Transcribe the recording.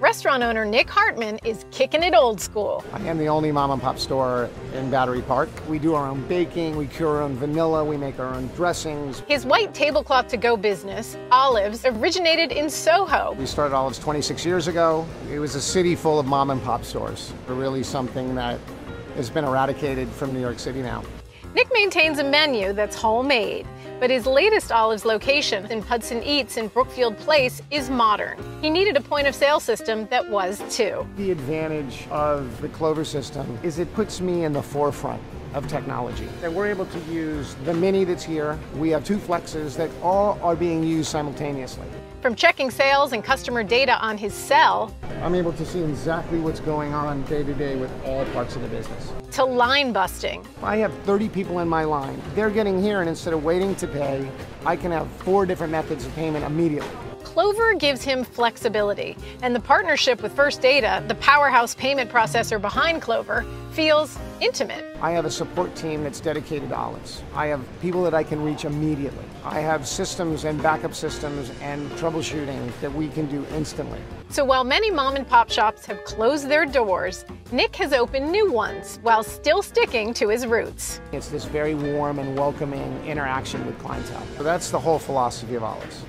Restaurant owner Nick Hartman is kicking it old school. I am the only mom and pop store in Battery Park. We do our own baking, we cure our own vanilla, we make our own dressings. His white tablecloth to go business, Olives, originated in Soho. We started Olives 26 years ago. It was a city full of mom and pop stores. Really something that has been eradicated from New York City now. Nick maintains a menu that's homemade, but his latest Olives location in Hudson Eats in Brookfield Place is modern. He needed a point of sale system that was too. The advantage of the Clover system is it puts me in the forefront of technology. And we're able to use the Mini that's here. We have two Flexes that all are being used simultaneously. From checking sales and customer data on his cell, I'm able to see exactly what's going on day to day with all parts of the business. to line busting. I have 30 people in my line. They're getting here, and instead of waiting to pay, I can have four different methods of payment immediately. Clover gives him flexibility, and the partnership with First Data, the powerhouse payment processor behind Clover, feels intimate. I have a support team that's dedicated to Olives. I have people that I can reach immediately. I have systems and backup systems and troubleshooting that we can do instantly. So while many mom and pop shops have closed their doors, Nick has opened new ones while still sticking to his roots. It's this very warm and welcoming interaction with clientele. So that's the whole philosophy of Olives.